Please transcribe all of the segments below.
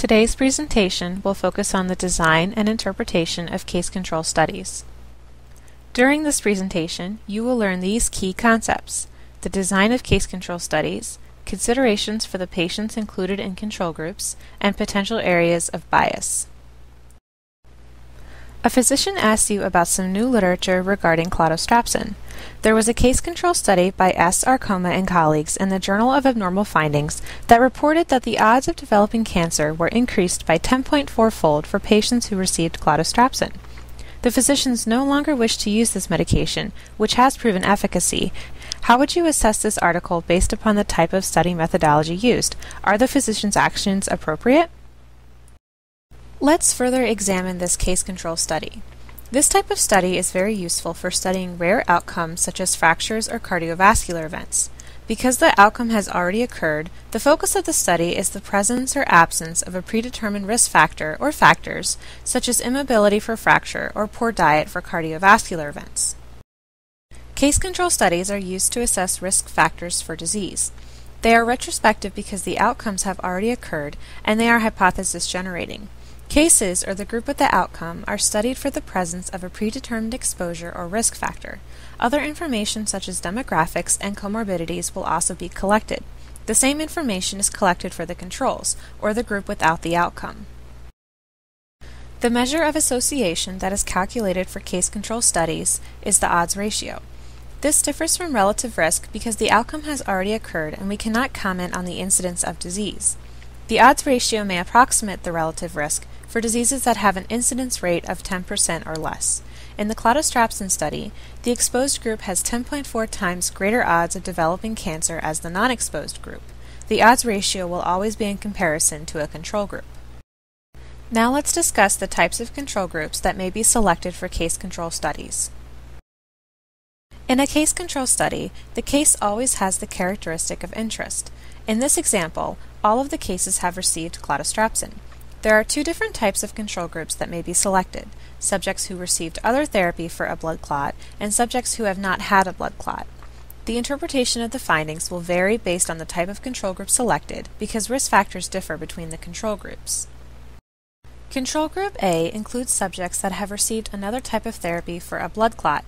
Today's presentation will focus on the design and interpretation of case control studies. During this presentation, you will learn these key concepts the design of case control studies, considerations for the patients included in control groups, and potential areas of bias. A physician asks you about some new literature regarding cladostrapsine. There was a case control study by S. Arkoma and colleagues in the Journal of Abnormal Findings that reported that the odds of developing cancer were increased by 10.4 fold for patients who received cladostrapsine. The physicians no longer wish to use this medication, which has proven efficacy. How would you assess this article based upon the type of study methodology used? Are the physician's actions appropriate? Let's further examine this case control study. This type of study is very useful for studying rare outcomes such as fractures or cardiovascular events. Because the outcome has already occurred, the focus of the study is the presence or absence of a predetermined risk factor or factors, such as immobility for fracture or poor diet for cardiovascular events. Case control studies are used to assess risk factors for disease. They are retrospective because the outcomes have already occurred and they are hypothesis generating. Cases, or the group with the outcome, are studied for the presence of a predetermined exposure or risk factor. Other information such as demographics and comorbidities will also be collected. The same information is collected for the controls, or the group without the outcome. The measure of association that is calculated for case control studies is the odds ratio. This differs from relative risk because the outcome has already occurred and we cannot comment on the incidence of disease. The odds ratio may approximate the relative risk, for diseases that have an incidence rate of 10% or less. In the cladostrapsine study, the exposed group has 10.4 times greater odds of developing cancer as the non-exposed group. The odds ratio will always be in comparison to a control group. Now let's discuss the types of control groups that may be selected for case control studies. In a case control study, the case always has the characteristic of interest. In this example, all of the cases have received cladostrapsine. There are two different types of control groups that may be selected subjects who received other therapy for a blood clot and subjects who have not had a blood clot. The interpretation of the findings will vary based on the type of control group selected because risk factors differ between the control groups. Control group A includes subjects that have received another type of therapy for a blood clot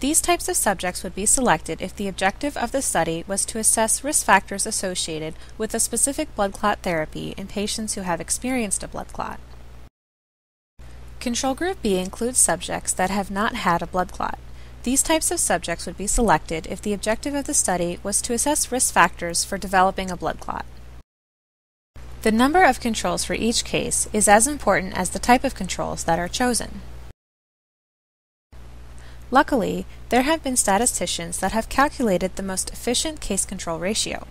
these types of subjects would be selected if the objective of the study was to assess risk factors associated with a specific blood clot therapy in patients who have experienced a blood clot. Control Group B includes subjects that have not had a blood clot. These types of subjects would be selected if the objective of the study was to assess risk factors for developing a blood clot. The number of controls for each case is as important as the type of controls that are chosen. Luckily, there have been statisticians that have calculated the most efficient case control ratio.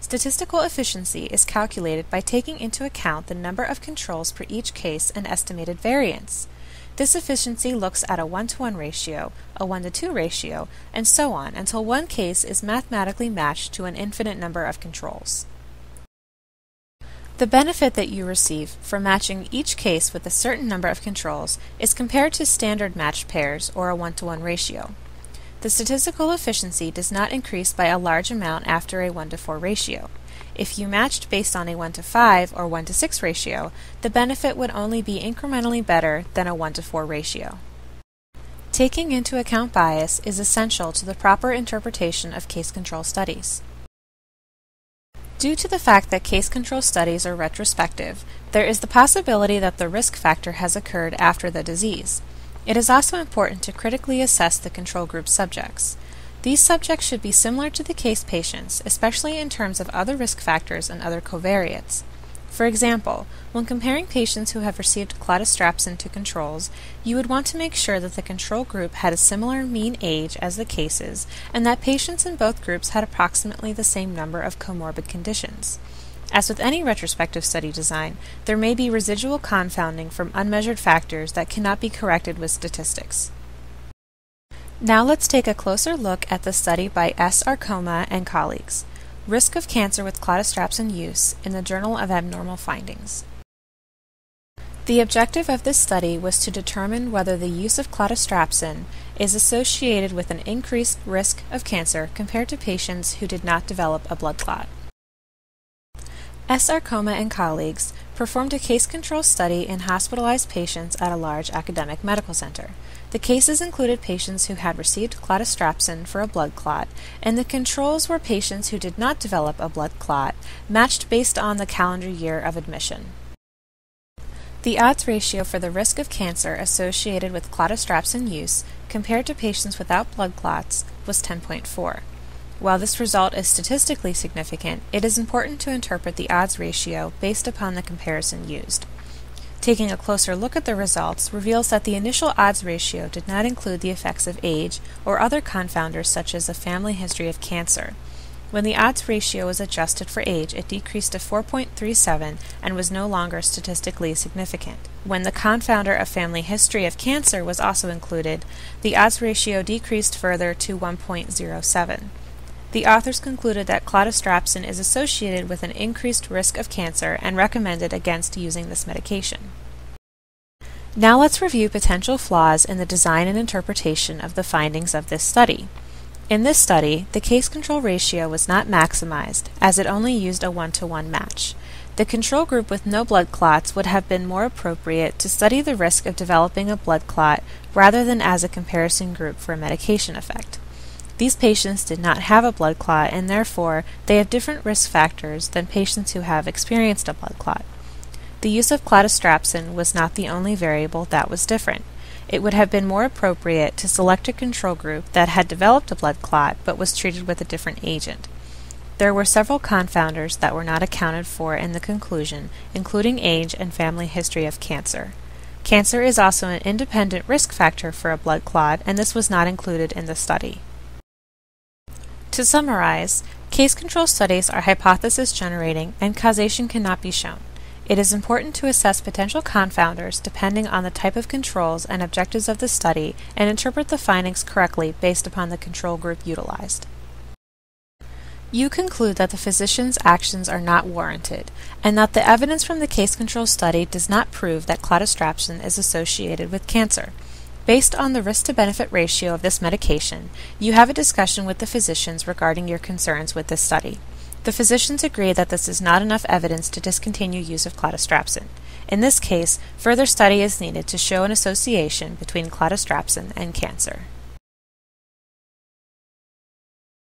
Statistical efficiency is calculated by taking into account the number of controls per each case and estimated variance. This efficiency looks at a 1 to 1 ratio, a 1 to 2 ratio, and so on until one case is mathematically matched to an infinite number of controls. The benefit that you receive from matching each case with a certain number of controls is compared to standard matched pairs or a one-to-one ratio. The statistical efficiency does not increase by a large amount after a 1 to 4 ratio. If you matched based on a 1 to 5 or 1 to 6 ratio, the benefit would only be incrementally better than a 1 to 4 ratio. Taking into account bias is essential to the proper interpretation of case control studies. Due to the fact that case control studies are retrospective, there is the possibility that the risk factor has occurred after the disease. It is also important to critically assess the control group subjects. These subjects should be similar to the case patients, especially in terms of other risk factors and other covariates. For example, when comparing patients who have received cladostrapsine to controls, you would want to make sure that the control group had a similar mean age as the cases and that patients in both groups had approximately the same number of comorbid conditions. As with any retrospective study design, there may be residual confounding from unmeasured factors that cannot be corrected with statistics. Now let's take a closer look at the study by S. Arcoma and colleagues. Risk of Cancer with Cladostrapsine Use in the Journal of Abnormal Findings. The objective of this study was to determine whether the use of cladostrapsine is associated with an increased risk of cancer compared to patients who did not develop a blood clot. S. Sarcoma and colleagues performed a case control study in hospitalized patients at a large academic medical center. The cases included patients who had received cladostrapsine for a blood clot, and the controls were patients who did not develop a blood clot, matched based on the calendar year of admission. The odds ratio for the risk of cancer associated with cladostrapsine use compared to patients without blood clots was 10.4. While this result is statistically significant, it is important to interpret the odds ratio based upon the comparison used. Taking a closer look at the results reveals that the initial odds ratio did not include the effects of age or other confounders such as a family history of cancer. When the odds ratio was adjusted for age, it decreased to 4.37 and was no longer statistically significant. When the confounder of family history of cancer was also included, the odds ratio decreased further to 1.07. The authors concluded that cladostrapsine is associated with an increased risk of cancer and recommended against using this medication. Now let's review potential flaws in the design and interpretation of the findings of this study. In this study, the case control ratio was not maximized, as it only used a one-to-one match. The control group with no blood clots would have been more appropriate to study the risk of developing a blood clot rather than as a comparison group for a medication effect. These patients did not have a blood clot and therefore they have different risk factors than patients who have experienced a blood clot. The use of cladostrapsine was not the only variable that was different. It would have been more appropriate to select a control group that had developed a blood clot but was treated with a different agent. There were several confounders that were not accounted for in the conclusion, including age and family history of cancer. Cancer is also an independent risk factor for a blood clot, and this was not included in the study. To summarize, case control studies are hypothesis generating and causation cannot be shown. It is important to assess potential confounders depending on the type of controls and objectives of the study and interpret the findings correctly based upon the control group utilized. You conclude that the physician's actions are not warranted, and that the evidence from the case control study does not prove that cladostrapsine is associated with cancer. Based on the risk to benefit ratio of this medication, you have a discussion with the physicians regarding your concerns with this study. The physicians agree that this is not enough evidence to discontinue use of cladostrapsine. In this case, further study is needed to show an association between cladostrapsine and cancer.